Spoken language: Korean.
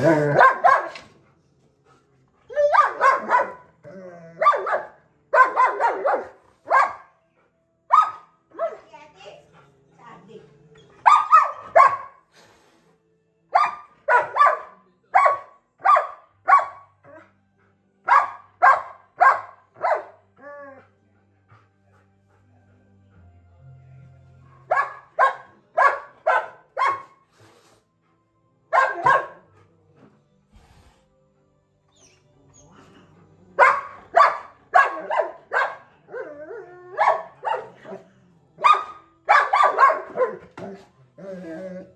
Yeah. Ya,